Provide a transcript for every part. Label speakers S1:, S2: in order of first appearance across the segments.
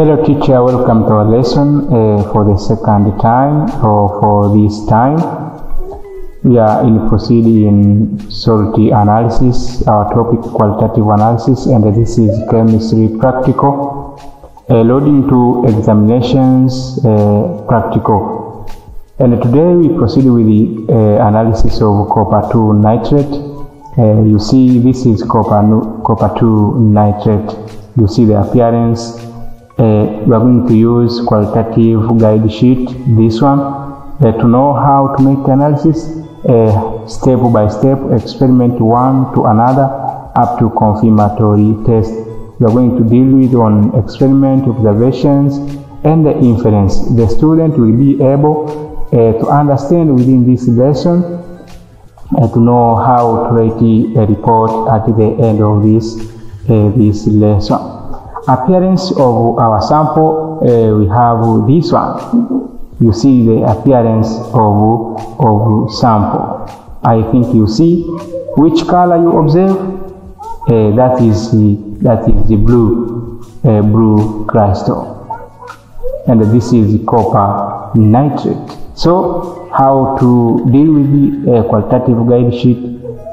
S1: Hello teacher, welcome to our lesson uh, for the second time or for this time. We are in proceeding in salty analysis, our topic qualitative analysis and this is chemistry practical. Loading to examinations uh, practical. And today we proceed with the uh, analysis of copper 2 nitrate. Uh, you see this is copper, copper 2 nitrate. You see the appearance uh, we are going to use qualitative guide sheet this one uh, to know how to make analysis uh, step by step experiment one to another up to confirmatory test. We are going to deal with on experiment observations and the inference. The student will be able uh, to understand within this lesson uh, to know how to write a report at the end of this uh, this lesson appearance of our sample uh, we have this one. You see the appearance of of sample. I think you see which color you observe. Uh, that is the that is the blue uh, blue crystal. And this is copper nitrate. So how to deal with the qualitative guide sheet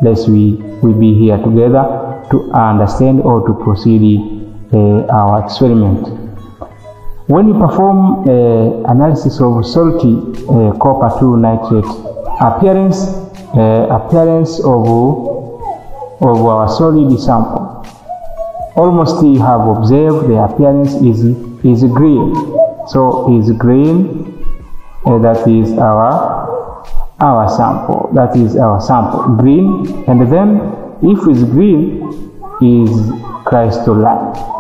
S1: let's we we be here together to understand or to proceed our experiment. When you perform uh, analysis of salty uh, copper 2 nitrate, appearance appearance of of our solid sample, almost you have observed the appearance is is green. So is green. that is our our sample. That is our sample green, and then if it's green, is crystalline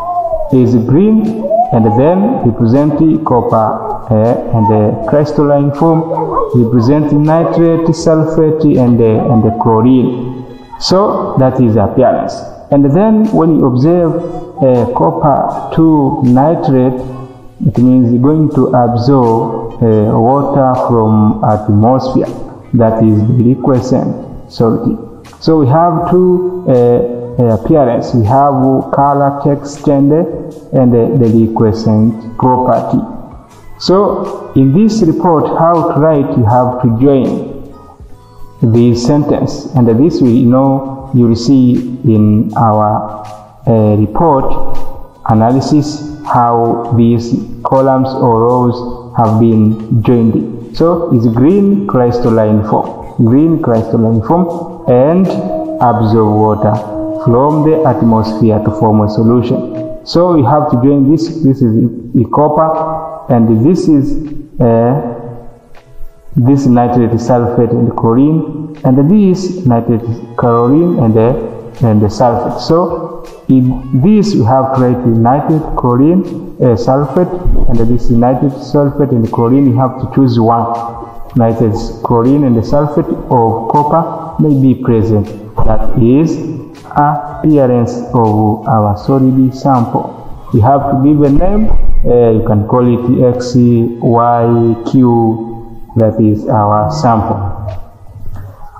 S1: is green and then representing copper uh, and the crystalline form representing nitrate, sulfate and, uh, and the chlorine. So that is appearance. And then when you observe uh, copper 2 nitrate, it means you're going to absorb uh, water from atmosphere that is liquescent salty. So we have two appearance. We have color, text, and, and the liquescent property. So in this report, how to write, you have to join this sentence, and this we know you will see in our uh, report analysis how these columns or rows have been joined. So it's green crystalline form, green crystalline form, and absorb water from the atmosphere to form a solution. So we have to join this. This is the copper, and this is uh, this nitrate sulfate and chlorine, and this nitrate chlorine and the and the sulfate. So in this we have created nitrate chlorine uh, sulfate, and this nitrate sulfate and chlorine. You have to choose one. Nitrate chlorine and the sulfate of copper may be present. That is appearance of our solid sample. We have to give a name, uh, you can call it X, Y, Q, that is our sample.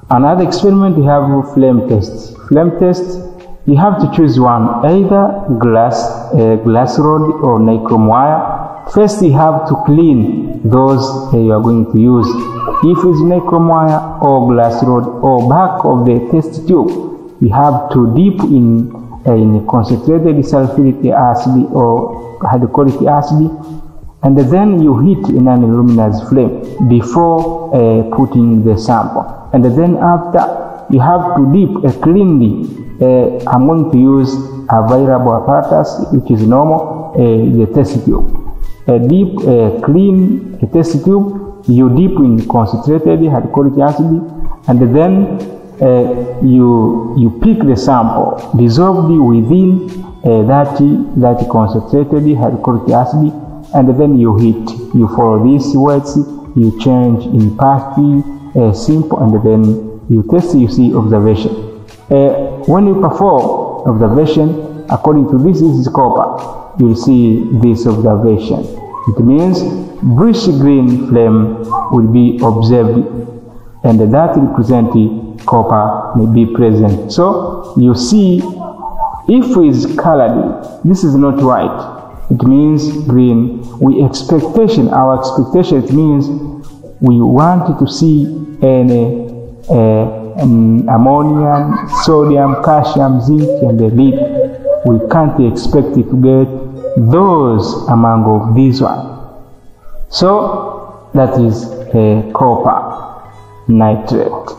S1: Another experiment, we have flame test. Flame test, you have to choose one, either glass, uh, glass rod or nichrome wire. First, you have to clean those uh, you are going to use. If it's nichrome wire or glass rod or back of the test tube, we have to dip in, uh, in concentrated sulfuric acid or hydrochloric acid and then you heat in an luminous flame before uh, putting the sample. And then after you have to dip uh, cleanly uh, I'm going to use available apparatus which is normal uh, the test tube. Uh, deep uh, clean test tube you dip in concentrated hydrochloric acid and then uh, you you pick the sample dissolved within uh, that that concentrated hydrochloric acid and then you heat. You follow these words you change in past uh, simple and then you test you see observation. Uh, when you perform observation according to this is copper. You see this observation. It means bluish green flame will be observed and that represents copper may be present. So you see, if it's colored, this is not white. it means green. We expectation, our expectation, it means we want to see any uh, um, ammonium, sodium, calcium, zinc, and the lead. We can't expect to get those among of these ones. So that is uh, copper nitrate.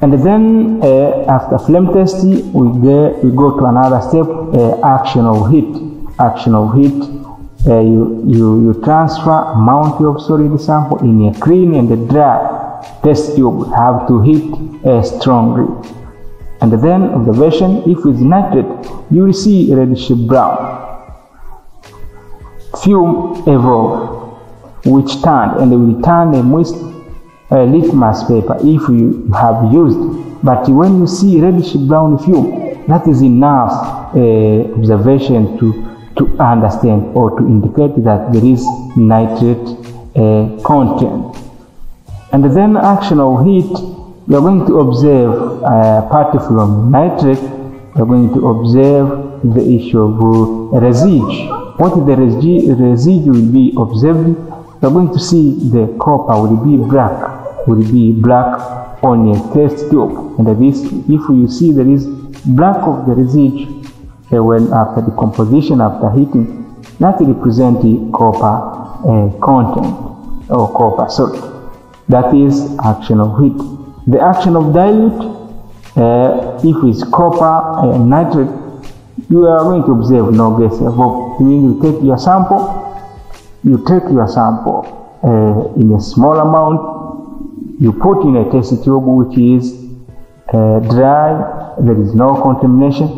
S1: And then uh, after flame test, we, get, we go to another step, uh, action of heat. Action of heat, uh, you, you, you transfer amount of solid sample in a clean and dry test tube. Have to heat uh, strongly. And then observation, if it's nitrate, you will see reddish brown. Fume evolve, which turn and will turn a moist uh, litmus paper if you have used. But when you see reddish brown fume, that is enough uh, observation to, to understand or to indicate that there is nitrate uh, content. And then action of heat, we are going to observe uh, part from nitrate, we are going to observe the issue of uh, residue. What the residue will be observed, we are going to see the copper will be black will be black on a test tube. And this, if you see there is black of the residue uh, when after decomposition, after heating, that represents copper uh, content or copper salt. That is action of heat. The action of dilute, uh, if it's copper and nitrate, you are going to observe no gas evolved. You take your sample, you take your sample uh, in a small amount, you put in a test tube which is uh, dry, there is no contamination.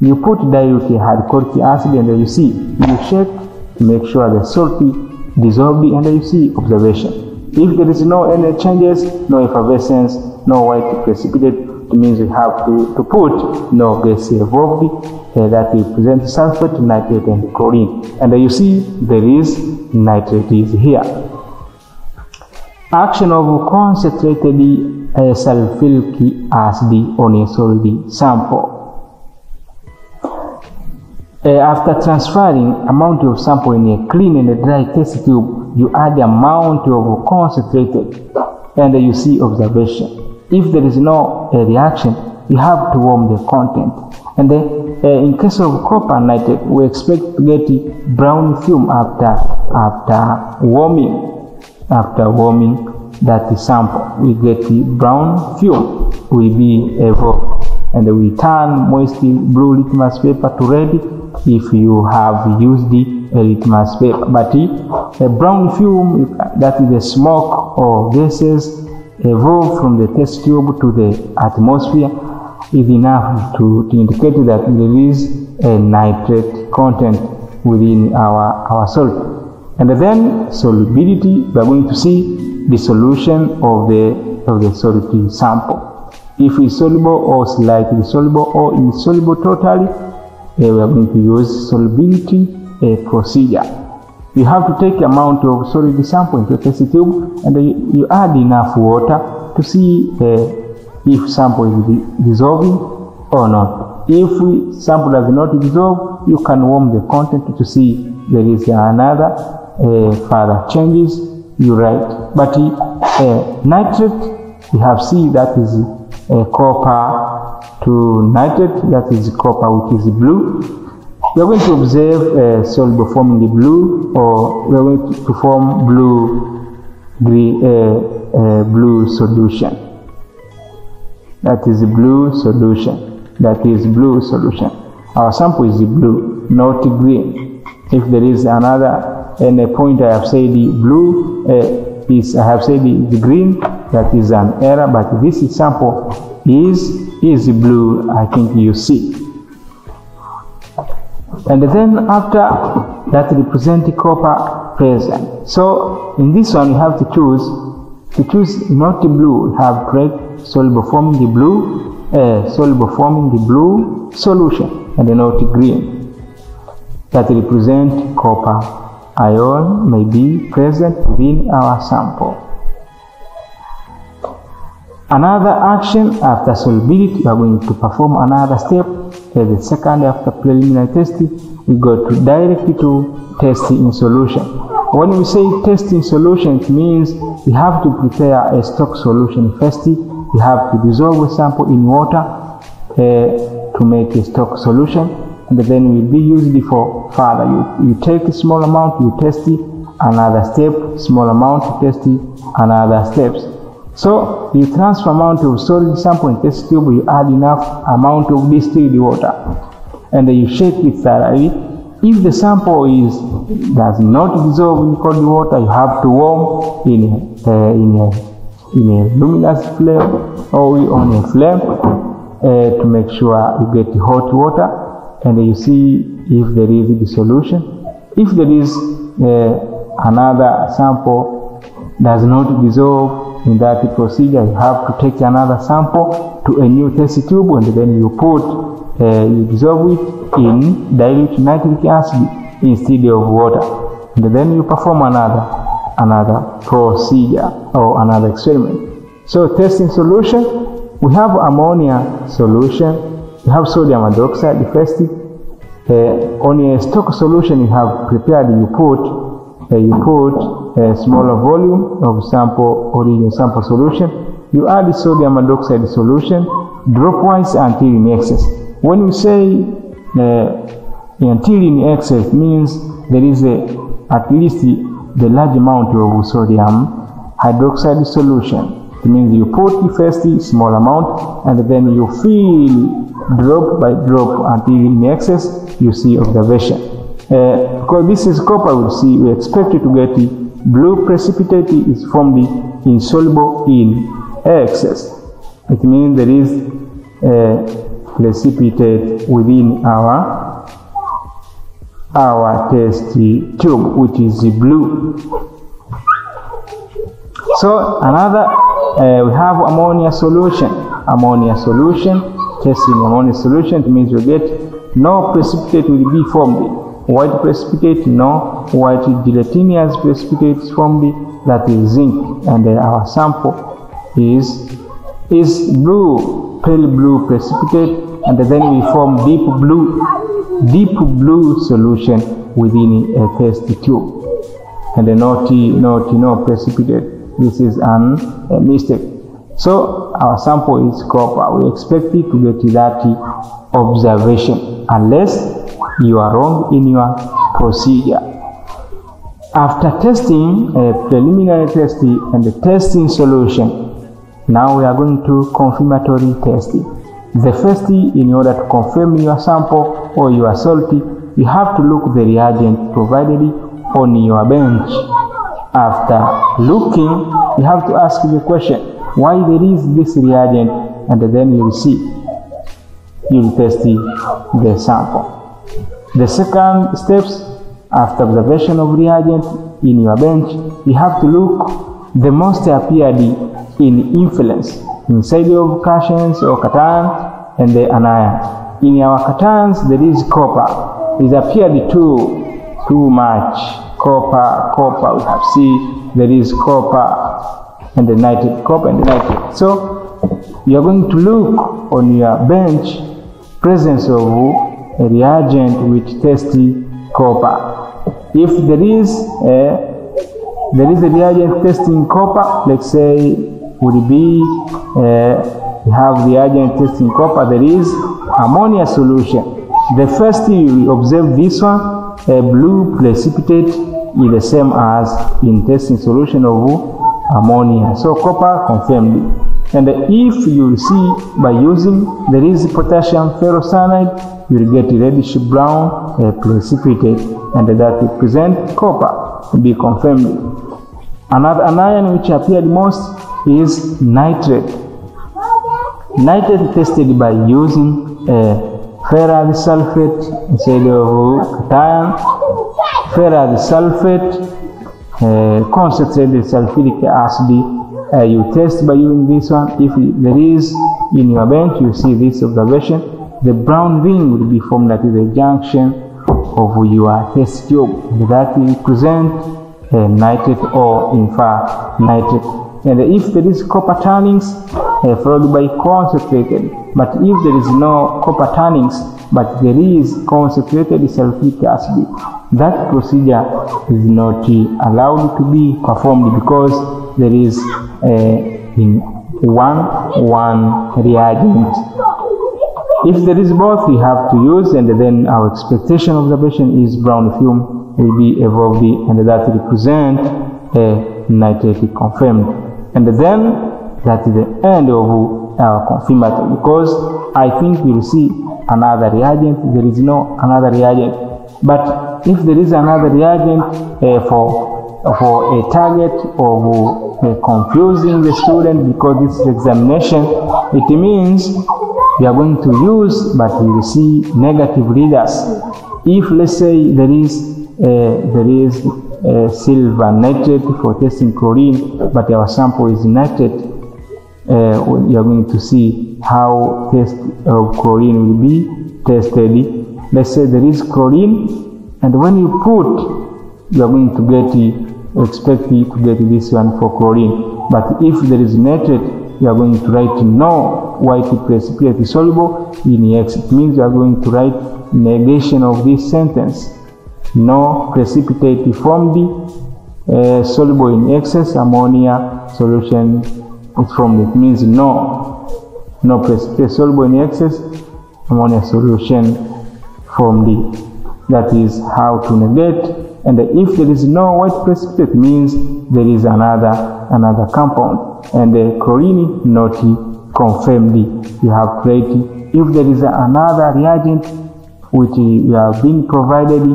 S1: You put dilute hydrochloric acid and you see, you shake to make sure the salty dissolved and you see observation. If there is no any changes, no effervescence, no white precipitate, it means we have to, to put no gas evolved uh, that represent sulfate, nitrate, and chlorine. And you see there is nitrate is here action of concentrated uh, sulfuric acid on a solid sample. Uh, after transferring amount of sample in a clean and a dry test tube, you add the amount of concentrated and you see observation. If there is no uh, reaction, you have to warm the content. And then, uh, in case of copper nitrate, we expect to get brown film after after warming after warming that sample. We get the brown fume will be evolved and we turn moist blue litmus paper to red if you have used the litmus paper. But a brown fume, that is the smoke or gases evolve from the test tube to the atmosphere is enough to, to indicate that there is a nitrate content within our, our salt. And then solubility, we are going to see the solution of the, of the solute sample. If it's soluble or slightly soluble or insoluble totally, uh, we are going to use solubility uh, procedure. You have to take amount of solid sample into a test tube and you, you add enough water to see uh, if sample is dissolving or not. If sample does not dissolve, you can warm the content to see there is another uh, further changes, you write. But uh, nitrate, we have seen that is uh, copper to nitrate, that is copper which is blue. We are going to observe a soluble forming the blue, or we are going to form blue, green, uh, blue solution. That is blue solution. That is blue solution. Our sample is blue, not green. If there is another and a point I have said the blue uh, is I have said the green that is an error but this example is is blue I think you see. And then after that represent copper present. So in this one you have to choose to choose not the blue have correct soluble forming the blue uh, soluble forming the blue solution and not green. That represent copper ion may be present within our sample. Another action after solubility, we are going to perform another step uh, the second after preliminary testing, we go to directly to testing in solution. When we say testing solution, it means we have to prepare a stock solution first. We have to dissolve a sample in water uh, to make a stock solution, and then will be used for further. You, you take a small amount, you test another step, small amount, test another steps. So you transfer amount of solid sample in test tube, you add enough amount of distilled water, and you shake it thoroughly. If the sample is does not dissolve in cold water, you have to warm in uh, in a in a luminous flame or on a flame uh, to make sure you get hot water, and you see if there is the solution. If there is uh, another sample does not dissolve in that procedure, you have to take another sample to a new test tube and then you put, uh, you dissolve it in dilute nitric acid instead of water. And then you perform another, another procedure or another experiment. So testing solution, we have ammonia solution, we have sodium hydroxide first. Uh, on a stock solution you have prepared, you put uh, you put a smaller volume of sample original sample solution. You add the sodium hydroxide solution dropwise until in excess. When you say uh, until in excess means there is a, at least the large amount of sodium hydroxide solution. It means you put first small amount and then you fill drop by drop until in excess you see observation. Uh, because this is copper, we see we expect to get blue precipitate is formed insoluble in excess. It means there is a precipitate within our our test tube, which is blue. So another, uh, we have ammonia solution. Ammonia solution, testing ammonia solution, it means we get no precipitate will be formed white precipitate, no white gelatinous precipitate formed, that is zinc, and uh, our sample is is blue, pale blue precipitate, and then we form deep blue, deep blue solution within a test tube, and uh, not not no precipitate. This is an a mistake. So our sample is copper. We expect it to get that observation unless you are wrong in your procedure. After testing a preliminary testing and the testing solution, now we are going to confirmatory testing. The first, thing in order to confirm your sample or your salt, you have to look the reagent provided on your bench. After looking, you have to ask the question, why there is this reagent, and then you will see. You will test the sample. The second steps after observation of reagent in your bench, you have to look the most appeared in influence inside of cations or cation and the anion. In our cations there is copper. is appeared too too much. Copper, copper. We have seen there is copper and the nitrate, copper and the nitrate. So you are going to look on your bench presence of a reagent which tests copper. If there is a there is a reagent testing copper, let's say would be uh, we have reagent testing copper, there is ammonia solution. The first thing you observe this one, a blue precipitate is the same as in testing solution of ammonia. So copper confirmed. And if you see by using there is potassium ferrocyanide, you will get reddish brown uh, precipitate and that will present copper be confirmed. Another anion which appeared most is nitrate. Nitrate tested by using uh, ferrous sulfate instead of cation, ferrous sulfate, uh, concentrated sulfuric acid. Uh, you test by using this one. If there is in your bench, you see this observation the brown ring will be formed at the junction of your test tube that will present a nitrate or in fact nitrate. And if there is copper turnings uh, followed by concentrated, but if there is no copper turnings, but there is concentrated sulfuric acid. That procedure is not allowed to be performed because there is uh, in one one reagent. If there is both, we have to use, and then our expectation of the patient is brown film will be evolved, and that represent a nitrate confirmed. And then that is the end of our confirmatory because I think we'll see another reagent. There is no another reagent, but if there is another reagent uh, for for a target of uh, confusing the student because is examination, it means we are going to use, but we will see negative readers. If let's say there is uh, there is uh, silver nitrate for testing chlorine, but our sample is nitrate, uh, you are going to see how test of chlorine will be tested. Let's say there is chlorine, and when you put, you are going to get expect to get this one for chlorine. But if there is nitrate, you are going to write no white precipitate soluble in X. It means you are going to write negation of this sentence. No precipitate formed uh, soluble in excess ammonia solution from. It means no. No precipitate soluble in excess ammonia solution formed. That is how to negate and if there is no white precipitate means there is another another compound. And the chlorine not confirmed you have created if there is another reagent which you have been provided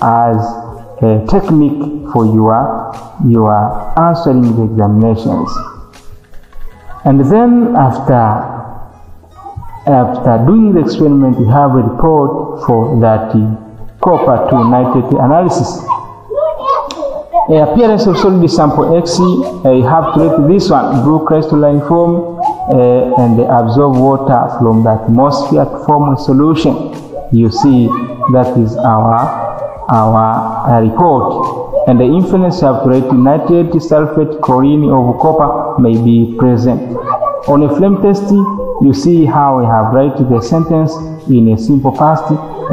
S1: as a technique for your your answering the examinations. And then after after doing the experiment you have a report for that copper to nitrate analysis. Uh, appearance of solid sample X, you have to rate this one, blue crystalline form uh, and absorb water from the atmosphere to form a solution. You see that is our, our uh, report. And the inference have to rate nitrate, sulfate, chlorine of copper may be present. On a flame test, you see how we have write the sentence in a simple past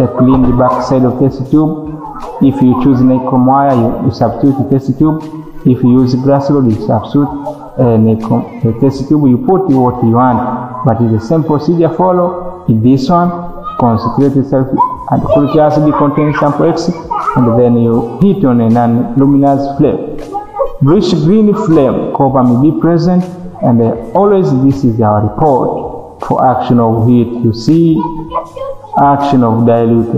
S1: clean the back side of test tube. If you choose nichrome wire, you, you substitute the test tube. If you use glass rod, you substitute uh, nichrome, the test tube. You put what you want, but it's the same procedure follow. In this one, Concentrate yourself and sulfuric acid contains sample X, and then you heat on a non-luminous flame. Bluish green flame, copper may be present, and uh, always this is our report for action of heat. You see action of dilute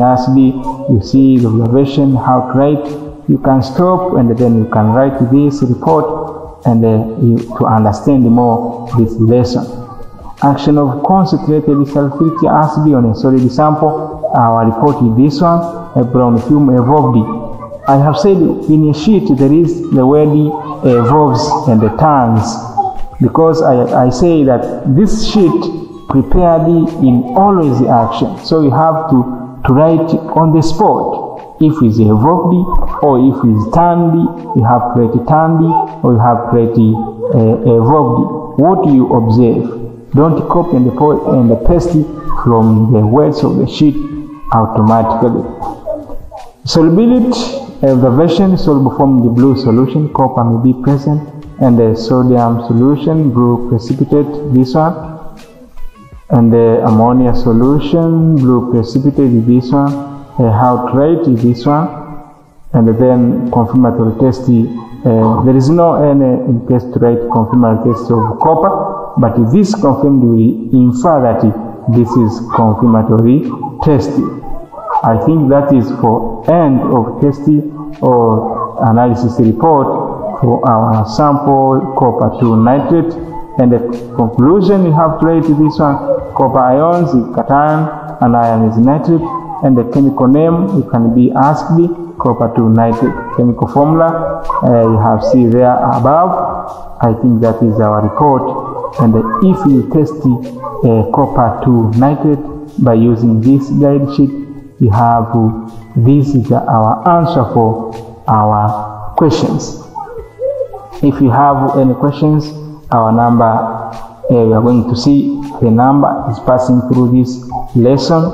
S1: acid, you see the observation, how write. You can stop and then you can write this report and uh, you, to understand more this lesson. Action of concentrated sulfuric acid on a solid sample. Our report is this one, a brown film evolved. I have said in a sheet there is the word evolves and the turns because I, I say that this sheet prepared in always the action. So you have to, to write on the spot. If it's evoked or if it's turned, you have created turned or you have created uh, evoked. What do you observe? Don't copy and, and paste from the words of the sheet automatically. Solubility version soluble from the blue solution, copper may be present, and the sodium solution, blue precipitate, this one, and the ammonia solution blue precipitate is this one uh, is this one and then confirmatory test uh, there is no any to write confirmatory test of copper but this confirmed we infer that this is confirmatory test I think that is for end of test or analysis report for our sample copper 2 nitrate and the conclusion we have played this one copper ions is cation and iron is nitrate and the chemical name you can be asked copper to nitrate chemical formula uh, you have see there above. I think that is our report. And if you test uh, copper to nitrate by using this guide sheet you have uh, this is our answer for our questions. If you have any questions our number uh, we are going to see the number is passing through this lesson,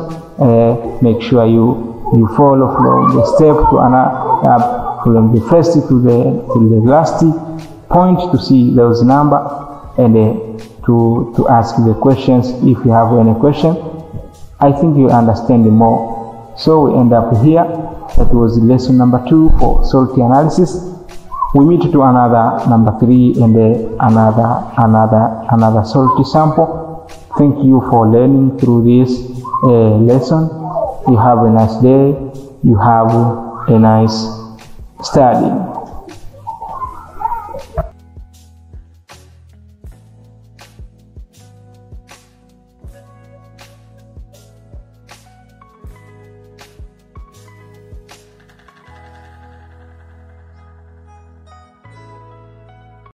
S1: uh, make sure you you follow from the step to another, uh, from the first to the to the last point to see those number and uh, to to ask the questions if you have any question. I think you understand more. So we end up here. That was lesson number two for salty analysis. We meet to another number three and another another another salty sample. Thank you for learning through this uh, lesson. You have a nice day. You have a nice study.